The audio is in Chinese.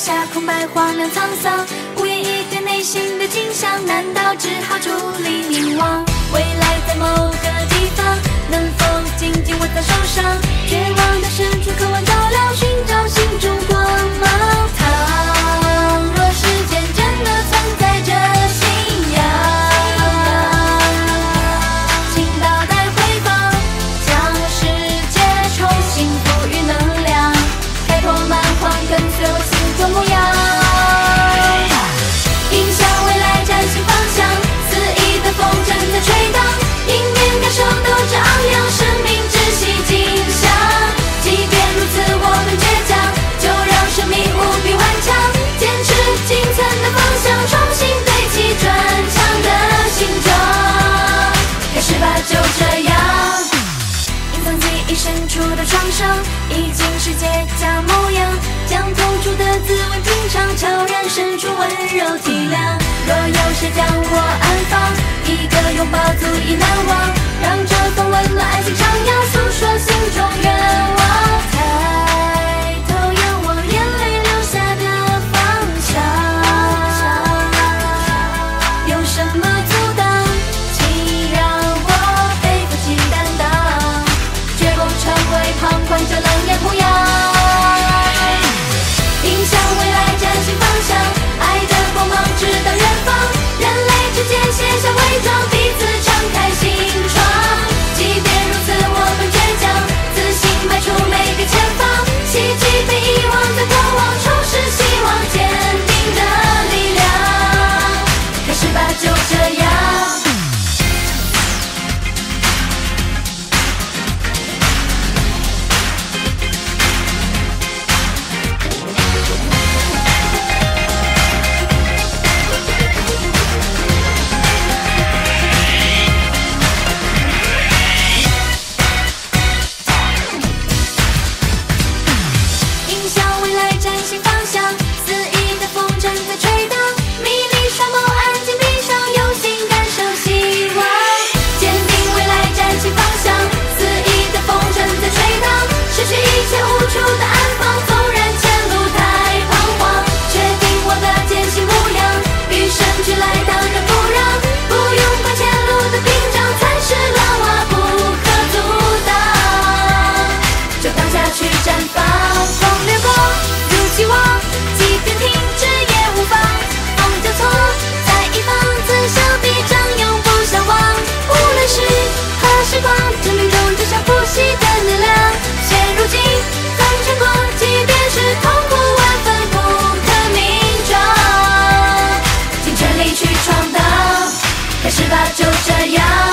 下空白荒凉沧桑，无言以对内心的景象，难道只好伫立凝望？已伸出的双手已经是结痂模样，将痛楚的滋味品尝，悄然伸出。yeah.